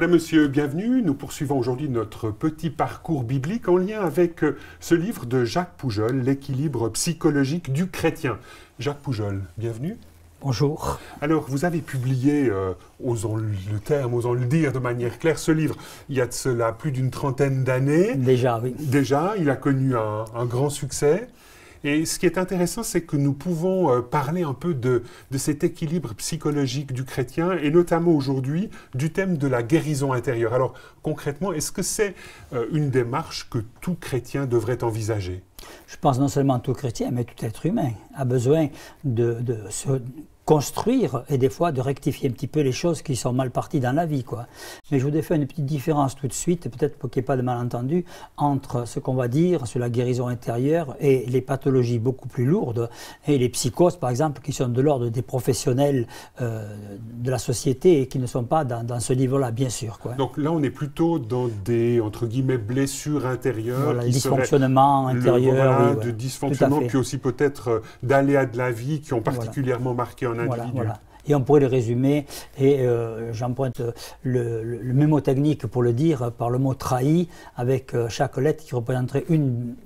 Madame, Monsieur, bienvenue. Nous poursuivons aujourd'hui notre petit parcours biblique en lien avec euh, ce livre de Jacques Poujol, L'équilibre psychologique du chrétien. Jacques Poujol, bienvenue. Bonjour. Alors, vous avez publié, euh, osons le terme, osons le dire de manière claire, ce livre il y a de cela plus d'une trentaine d'années. Déjà, oui. Déjà, il a connu un, un grand succès. Et ce qui est intéressant, c'est que nous pouvons euh, parler un peu de, de, cet équilibre psychologique du chrétien, et notamment aujourd'hui du thème de la guérison intérieure. Alors concrètement, est-ce que c'est euh, une démarche que tout chrétien devrait envisager? Je pense non seulement tout chrétien, mais tout être humain a besoin de, de se construire et des fois de rectifier un petit peu les choses qui sont mal parties dans la vie. Quoi. Mais je voudrais faire une petite différence tout de suite, peut-être pour qu'il n'y ait pas de malentendu, entre ce qu'on va dire sur la guérison intérieure et les pathologies beaucoup plus lourdes, et les psychoses par exemple, qui sont de l'ordre des professionnels euh, de la société et qui ne sont pas dans, dans ce niveau-là, bien sûr. Quoi. Donc là, on est plutôt dans des, entre guillemets, blessures intérieures. Voilà, qui dysfonctionnement intérieur. Voilà, oui, de dysfonctionnement, puis aussi peut-être euh, d'aléas de la vie qui ont particulièrement marqué un voilà, voilà. Et on pourrait le résumer, et euh, j'emprunte le, le, le, mémotechnique pour le dire, par le mot trahi, avec euh, chaque lettre qui représenterait une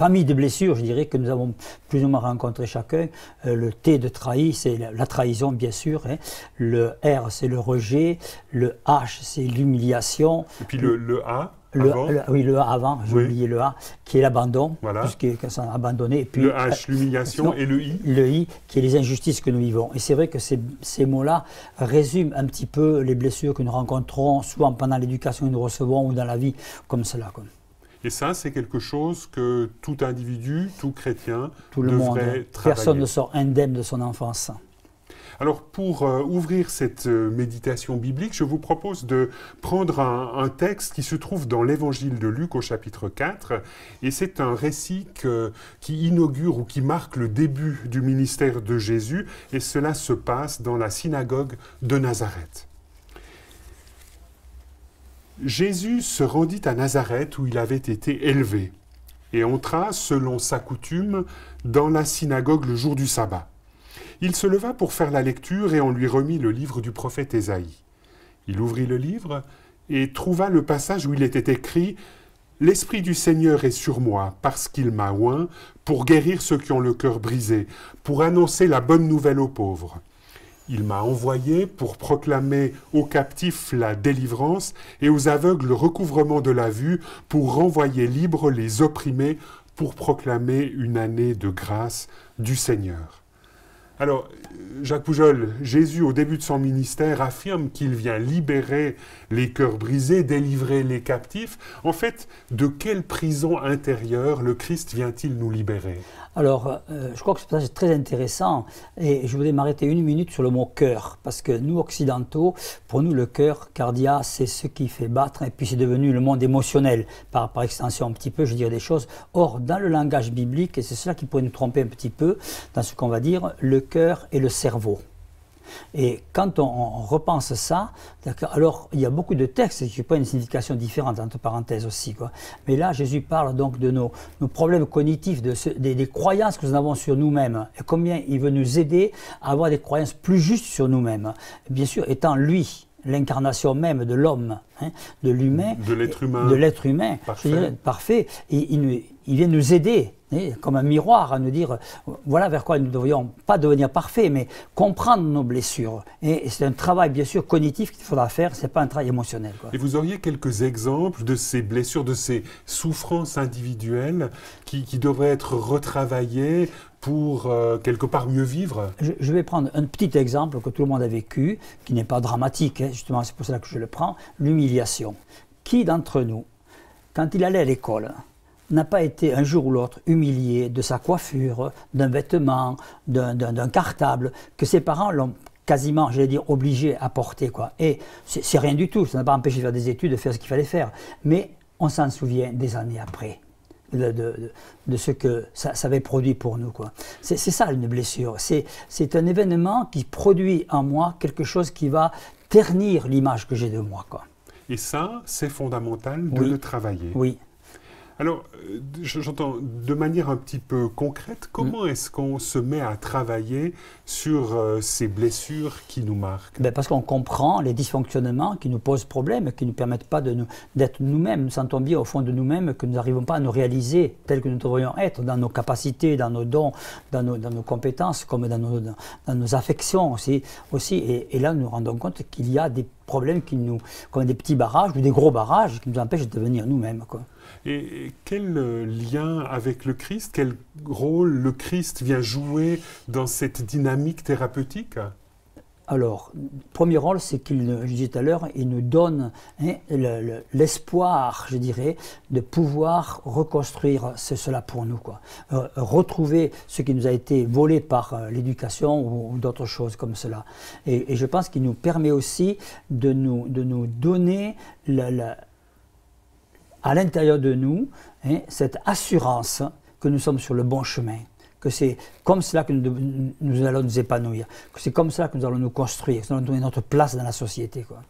famille de blessures, je dirais, que nous avons plus ou moins rencontré chacun. Euh, le T de trahi, c'est la, la, trahison, bien sûr. Hein. Le R, c'est le rejet. Le H, c'est l'humiliation. Et puis le, le A le, le, oui, le A avant, j'ai Oui. oublié le A, qui est l'abandon, Voilà. puisqu'ils sont abandonnés. Et puis, Le H, l'humiliation, et le I le I, qui est les injustices que nous vivons. Et c'est vrai que ces, ces mots-là résument un petit peu les blessures que nous rencontrons, souvent pendant l'éducation que nous recevons ou dans la vie, comme cela. Et ça, c'est quelque chose que tout individu, tout chrétien, Tout le devrait monde, travailler. personne ne sort indemne de son enfance. Alors, pour euh, ouvrir cette euh, méditation biblique, je vous propose de prendre un, texte qui se trouve dans l'évangile de Luc au chapitre 4. Et c'est un récit qui inaugure ou qui marque le début du ministère de Jésus. Et cela se passe dans la synagogue de Nazareth. Jésus se rendit à Nazareth où il avait été élevé et entra, selon sa coutume, dans la synagogue le jour du sabbat. Il se leva pour faire la lecture et on lui remit le livre du prophète Ésaïe. Il ouvrit le livre et trouva le passage où il était écrit L'Esprit du Seigneur est sur moi, parce qu'il m'a oint, pour guérir ceux qui ont le cœur brisé, pour annoncer la bonne nouvelle aux pauvres. Il m'a envoyé pour proclamer aux captifs la délivrance et aux aveugles le recouvrement de la vue, pour renvoyer libres les opprimés, pour proclamer une année de grâce du Seigneur. Alors, Jacques Poujol, Jésus, au début de son ministère, affirme qu'il vient libérer les cœurs brisés, délivrer les captifs. En fait, de quelle prison intérieure le Christ vient-il nous libérer? Alors, euh, je crois que ce passage est très intéressant et je voudrais m'arrêter une minute sur le mot cœur, parce que nous, occidentaux, pour nous, le cœur, cardia, c'est ce qui fait battre, et puis c'est devenu le monde émotionnel, par, par extension un petit peu, je dirais des choses. Or, dans le langage biblique, et c'est cela qui pourrait nous tromper un petit peu, dans ce qu'on va dire, le cœur et le cerveau. Et quand on, repense ça, alors il y a beaucoup de textes qui prennent une signification différente, entre parenthèses aussi. Quoi. Mais là, Jésus parle donc de nos, problèmes cognitifs, de des, croyances que nous avons sur nous-mêmes, et combien il veut nous aider à avoir des croyances plus justes sur nous-mêmes. Bien sûr, étant lui, l'incarnation même de l'homme, hein, de l'humain, de l'être humain, de l'être humain, parfait. Dirais, parfait. Et il, nous, il, vient nous aider, hein, comme un miroir, à nous dire voilà vers quoi nous ne devrions pas devenir parfaits, mais comprendre nos blessures. Et c'est un travail bien sûr cognitif qu'il faudra faire, c'est pas un travail émotionnel. Quoi. Et vous auriez quelques exemples de ces blessures, de ces souffrances individuelles qui, qui devraient être retravaillées pour euh, quelque part mieux vivre je, vais prendre un petit exemple que tout le monde a vécu, qui n'est pas dramatique, hein, justement c'est pour cela que je le prends, l'humiliation. Qui d'entre nous, quand il allait à l'école, n'a pas été un jour ou l'autre humilié de sa coiffure, d'un vêtement, d'un cartable, que ses parents l'ont quasiment, j'allais dire, obligé à porter. Quoi. Et c'est rien du tout, ça n'a pas empêché de faire des études, de faire ce qu'il fallait faire. Mais on s'en souvient des années après. De, de, de, ce que ça, ça, avait produit pour nous. C'est ça une blessure. C'est un événement qui produit en moi quelque chose qui va ternir l'image que j'ai de moi. Quoi. Et ça, c'est fondamental de oui. le travailler. Oui. Alors, euh, j'entends de manière un petit peu concrète, comment mm. est-ce qu'on se met à travailler sur euh, ces blessures qui nous marquent? Ben Parce qu'on comprend les dysfonctionnements qui nous posent problème, qui ne nous permettent pas d'être nous-mêmes. Nous sentons bien au fond de nous-mêmes que nous n'arrivons pas à nous réaliser tels que nous devrions être dans nos capacités, dans nos dons, dans nos, dans nos compétences, comme dans nos, dans nos affections aussi. aussi. Et, et là, nous nous rendons compte qu'il y a des problèmes qui nous, comme des petits barrages ou des gros barrages qui nous empêchent de devenir nous-mêmes. Et quel euh, lien avec le Christ, quel rôle le Christ vient jouer dans cette dynamique thérapeutique? Alors, premier rôle, c'est qu'il, je à l'heure, il nous donne hein, l'espoir, je dirais, de pouvoir reconstruire cela pour nous, quoi. Euh, retrouver ce qui nous a été volé par euh, l'éducation ou, d'autres choses comme cela. Et, je pense qu'il nous permet aussi de nous, de nous donner à l'intérieur de nous hein, cette assurance que nous sommes sur le bon chemin que c'est comme cela que nous, allons nous épanouir, que c'est comme cela que nous allons nous construire, que nous allons donner notre place dans la société. Quoi.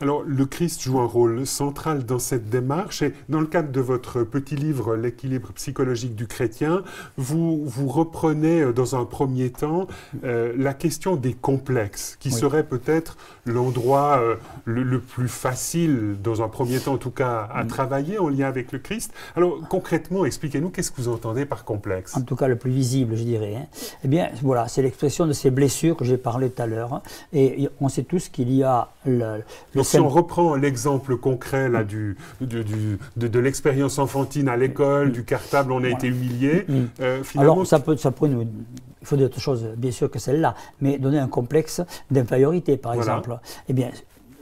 Alors, le Christ joue un rôle central dans cette démarche et dans le cadre de votre petit livre L'équilibre psychologique du chrétien, vous, vous reprenez euh, dans un premier temps euh, la question des complexes, qui serait peut-être l'endroit euh, le, plus facile, dans un premier temps en tout cas, à mm. travailler en lien avec le Christ. Alors, concrètement, expliquez-nous qu'est-ce que vous entendez par complexe? En tout cas, le plus visible, je dirais. Hein. Eh bien, voilà, c'est l'expression de ces blessures que j'ai parlé tout à l'heure. Hein. Et on sait tous qu'il y a le, le si on reprend l'exemple concret là, du, de, l'expérience enfantine à l'école, du cartable, on a été humilié. Mm. Euh, Alors, ça peut, ça peut nous, il faut d'autres choses, bien sûr, que celle-là, mais donner un complexe d'infériorité, par exemple. Eh bien,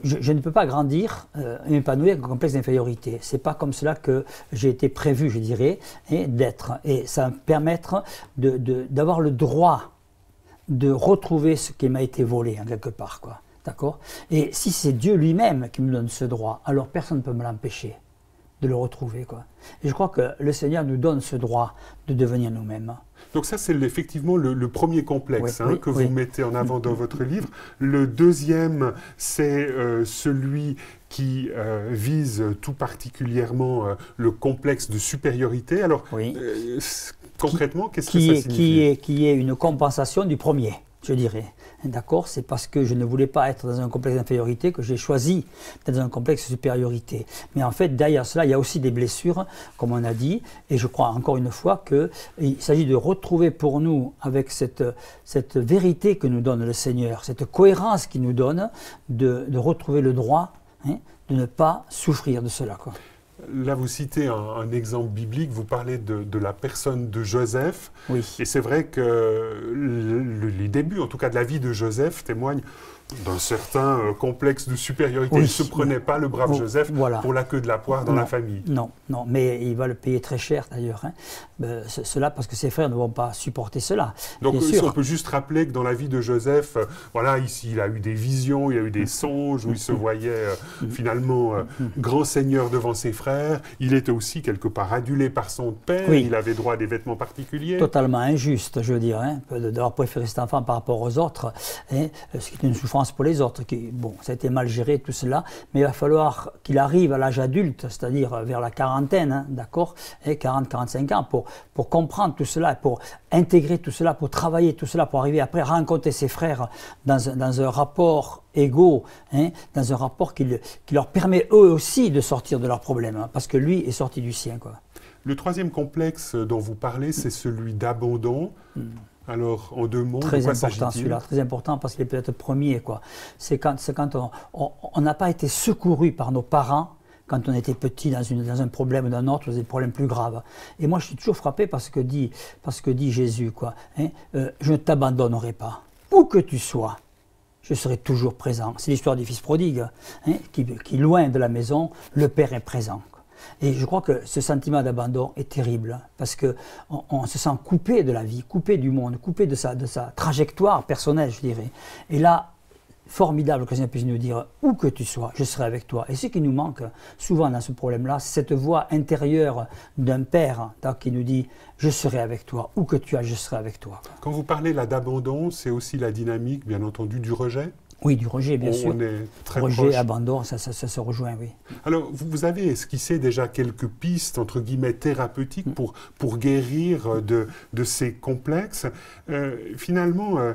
je, ne peux pas grandir, euh, m'épanouir avec un complexe d'infériorité. C'est pas comme cela que j'ai été prévu, je dirais, et d'être. Et ça va me permettre d'avoir le droit de retrouver ce qui m'a été volé, en quelque part, quoi. D'accord? Et si c'est Dieu lui-même qui me donne ce droit, alors personne ne peut me l'empêcher de le retrouver. Quoi. Et je crois que le Seigneur nous donne ce droit de devenir nous-mêmes. Donc ça, c'est effectivement le, premier complexe hein, que vous mettez en avant dans votre livre. Le deuxième, c'est euh, celui qui euh, vise tout particulièrement euh, le complexe de supériorité. Alors, concrètement, qu'est-ce que ça signifie? qui est, qui est une compensation du premier, je dirais. D'accord C'est parce que je ne voulais pas être dans un complexe d'infériorité que j'ai choisi d'être dans un complexe de supériorité. Mais en fait, derrière cela, il y a aussi des blessures, comme on a dit, et je crois encore une fois qu'il s'agit de retrouver pour nous, avec cette, vérité que nous donne le Seigneur, cette cohérence qu'il nous donne, de, retrouver le droit hein, de ne pas souffrir de cela. Là, vous citez un, exemple biblique, vous parlez de, la personne de Joseph. Oui. Et c'est vrai que les débuts, en tout cas de la vie de Joseph, témoignent d'un certain euh, complexe de supériorité. Il ne se prenait pas, le brave Joseph, pour la queue de la poire dans la famille. Non, non, mais il va le payer très cher d'ailleurs. Hein. Euh, cela parce que ses frères ne vont pas supporter cela. Donc on peut juste rappeler que dans la vie de Joseph, euh, voilà, ici il a eu des visions, il a eu des songes où il se voyait finalement grand seigneur devant ses frères. Il était aussi quelque part adulé par son père. Il avait droit à des vêtements particuliers. Totalement injuste, je veux dire, hein, d'avoir préféré cet enfant par rapport aux autres, hein, ce qui est une souffrance pour les autres. Qui, bon, ça a été mal géré tout cela, mais il va falloir qu'il arrive à l'âge adulte, c'est-à-dire vers la quarantaine, hein, d'accord, et 40-45 ans, pour, pour comprendre tout cela, pour intégrer tout cela, pour travailler tout cela, pour arriver après à rencontrer ses frères dans un, dans un rapport égaux, hein, dans un rapport qui, qui, leur permet eux aussi de sortir de leurs problèmes, hein, parce que lui est sorti du sien. Quoi. Le troisième complexe dont vous parlez, c'est celui d'abandon. Hmm. Alors, en deux mots, très important celui-là, très important parce qu'il est peut-être premier. Quoi. C'est quand, quand on n'a pas été secouru par nos parents quand on était petit dans, une, dans un problème d'un autre, des problèmes plus graves. Et moi, je suis toujours frappé parce que dit, parce que dit Jésus, quoi. Hein, euh, je ne t'abandonnerai pas, où que tu sois. Je serai toujours présent. C'est l'histoire du fils prodigue, hein, qui, qui, loin de la maison, le père est présent. Et je crois que ce sentiment d'abandon est terrible parce qu'on on se sent coupé de la vie, coupé du monde, coupé de sa, de sa trajectoire personnelle, je dirais. Et là, formidable que Seigneur puisse nous dire où que tu sois, je serai avec toi. Et ce qui nous manque souvent dans ce problème-là, c'est cette voix intérieure d'un père qui nous dit je serai avec toi, où que tu as, je serai avec toi. Quand vous parlez là d'abandon, c'est aussi la dynamique, bien entendu, du rejet? Oui, du rejet, bien on, sûr. on est très rejet, proche. abandon, ça, ça, ça se rejoint, oui. Alors, vous, vous avez esquissé déjà quelques pistes, entre guillemets, thérapeutiques pour, pour guérir euh, de, de ces complexes. Euh, finalement, euh,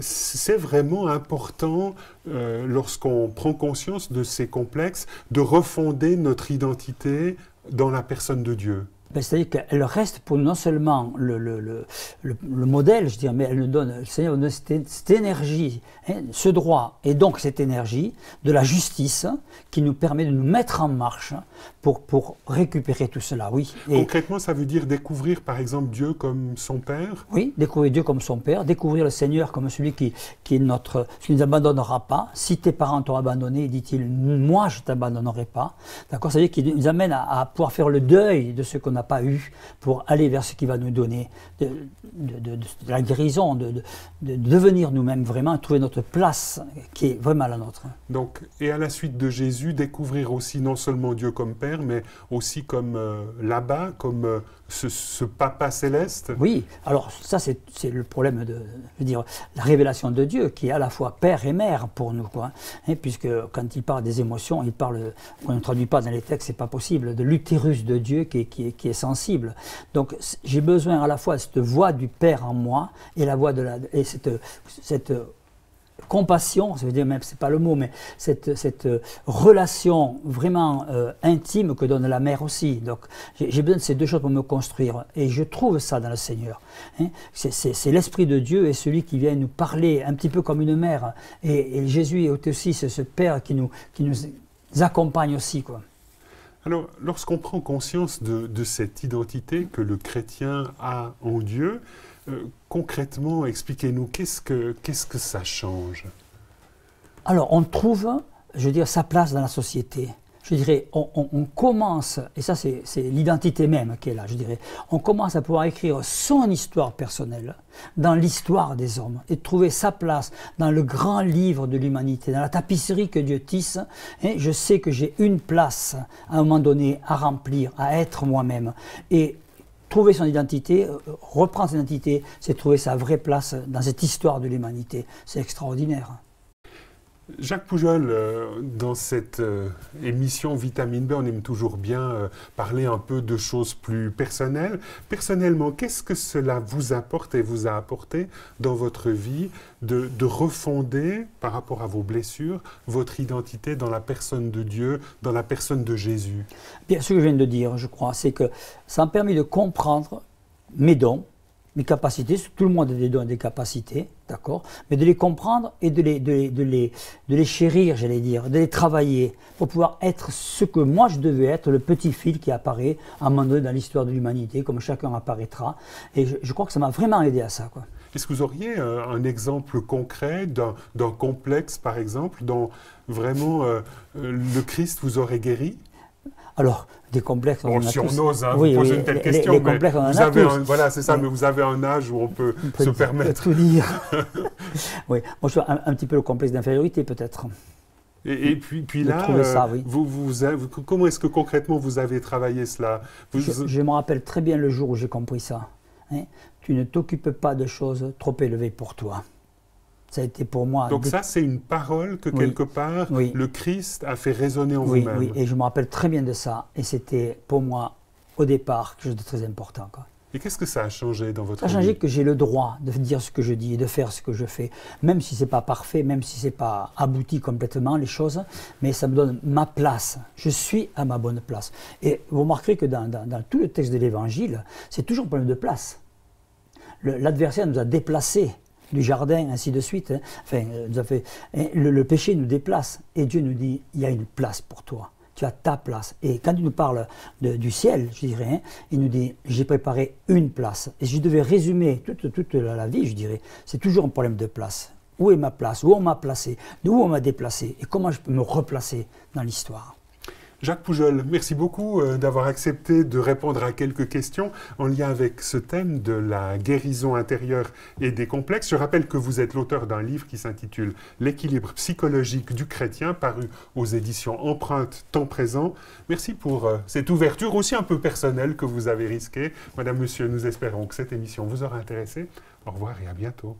c'est vraiment important, euh, lorsqu'on prend conscience de ces complexes, de refonder notre identité dans la personne de Dieu. Ben, C'est-à-dire qu'elle reste pour non seulement le, le, le, le- le modèle, je dirais, mais elle nous donne, le Seigneur nous donne cette, cette énergie, hein, ce droit, et donc cette énergie de la justice qui nous permet de nous mettre en marche pour, pour récupérer tout cela, oui. Et, Concrètement, ça veut dire découvrir, par exemple, Dieu comme son Père? Oui, découvrir Dieu comme son Père, découvrir le Seigneur comme celui qui, qui est notre, qui ne nous abandonnera pas. Si tes parents t'ont abandonné, dit-il, moi je t'abandonnerai pas. D'accord C'est-à-dire qu'il nous amène à, à pouvoir faire le deuil de ce qu'on pas eu pour aller vers ce qui va nous donner de, la guérison, de devenir nous-mêmes vraiment, trouver notre place qui est vraiment la nôtre. Donc, et à la suite de Jésus, découvrir aussi non seulement Dieu comme Père, mais aussi comme euh, là-bas, comme euh, ce, Papa céleste. Oui, alors ça c'est le problème de, dire, la révélation de Dieu qui est à la fois père et mère pour nous. Hein, puisque quand il parle des émotions, il parle, on ne traduit pas dans les textes, c'est pas possible, de l'utérus de Dieu qui est, qui est, qui est sensible. Donc j'ai besoin à la fois de cette voix du Père en moi et la voix de la, et cette, cette compassion, ça veut dire même, c'est pas le mot, mais cette, cette euh, relation vraiment euh, intime que donne la mère aussi. Donc j'ai besoin de ces deux choses pour me construire. Et je trouve ça dans le Seigneur. hein. C'est- l'Esprit de Dieu et celui qui vient nous parler un petit peu comme une mère. Et, Jésus est aussi ce, ce Père qui nous, qui nous accompagne aussi. Quoi. Alors, lorsqu'on prend conscience de, cette identité que le chrétien a en Dieu, euh, concrètement, expliquez-nous, qu'est-ce que, qu'est-ce que ça change? Alors, on trouve, je veux dire, sa place dans la société. Je dirais, on, commence, et ça c'est c'est l'identité même qui est là, je dirais, on commence à pouvoir écrire son histoire personnelle dans l'histoire des hommes et trouver sa place dans le grand livre de l'humanité, dans la tapisserie que Dieu tisse. Et je sais que j'ai une place à un moment donné à remplir, à être moi-même. Et trouver son identité, euh, reprendre son identité, c'est trouver sa vraie place dans cette histoire de l'humanité. C'est extraordinaire. Jacques Poujol, euh, dans cette euh, émission Vitamine B, on aime toujours bien euh, parler un peu de choses plus personnelles. Personnellement, qu'est-ce que cela vous apporte et vous a apporté dans votre vie de, de refonder, par rapport à vos blessures, votre identité dans la personne de Dieu, dans la personne de Jésus? Bien, ce que je viens de dire, je crois, c'est que ça m'a permis de comprendre mes dons, mes capacités. Tout le monde a des dons et des capacités, d'accord Mais de les comprendre et de les, de les, de les, de les chérir, j'allais dire, de les travailler pour pouvoir être ce que moi je devais être, le petit fil qui apparaît à un moment donné dans l'histoire de l'humanité, comme chacun apparaîtra. Et je, je crois que ça m'a vraiment aidé à ça, quoi. Est-ce que vous auriez euh, un exemple concret d'un d'un complexe, par exemple, dont vraiment euh, euh, le Christ vous aurait guéri? Alors, des complexes, on On en le a tous. surnnose, hein, Oui, vous posez oui, une telle les- question, les mais complexes, on en vous a avez tous. un, voilà, c'est ça, mais vous avez un âge où on peut On peut se permettre. tout dire. oui, moi je suis un, un petit peu le complexe d'infériorité peut-être. Et, et puis, puis là, euh, ça, oui. vous, vous comment est-ce que concrètement vous avez travaillé cela? Vous- Je, je me rappelle très bien le jour où j'ai compris ça. hein. Tu ne t'occupes pas de choses trop élevées pour toi. Ça a été pour moi. Donc dé- ça, c'est une parole que Oui. quelque part Oui. le Christ a fait résonner en oui, vous-même. oui, et je me rappelle très bien de ça. Et c'était pour moi, au départ, quelque chose de très important. quoi. Et qu'est-ce que ça a changé dans votre Ça a changé vie? que j'ai le droit de dire ce que je dis et de faire ce que je fais, même si c'est pas parfait, même si c'est pas abouti complètement les choses, mais ça me donne ma place. Je suis à ma bonne place. Et vous remarquerez que dans, dans- dans tout le texte de l'Évangile, c'est toujours un problème de place. L'adversaire nous a déplacés du jardin, ainsi de suite. hein. Euh, hein, le, péché nous déplace et Dieu nous dit il y a une place pour toi. Tu as ta place. Et quand il nous parle du ciel, je dirais, hein, il nous dit j'ai préparé une place. Et si je devais résumer toute, la vie, je dirais c'est toujours un problème de place. Où est ma place? Où on m'a placé? D'où on m'a déplacé? Et comment je peux me replacer dans l'histoire? Jacques Poujol, merci beaucoup euh, d'avoir accepté de répondre à quelques questions en lien avec ce thème de la guérison intérieure et des complexes. Je rappelle que vous êtes l'auteur d'un livre qui s'intitule L'équilibre psychologique du chrétien, paru aux éditions Empreinte Temps Présent. Merci pour euh, cette ouverture aussi un peu personnelle que vous avez risquée. Madame, Monsieur, nous espérons que cette émission vous aura intéressé. Au revoir et à bientôt.